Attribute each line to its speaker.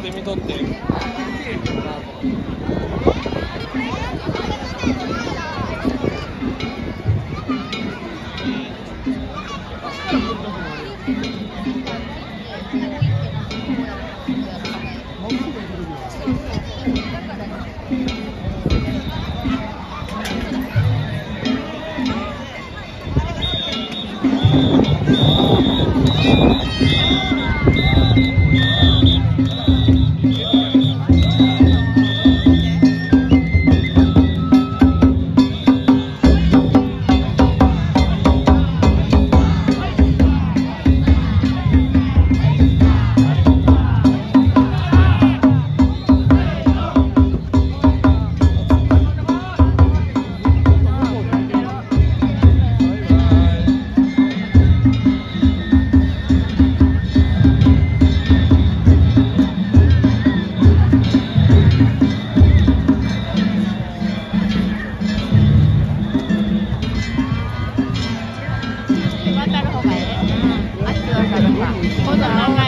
Speaker 1: で見とって。好冷啊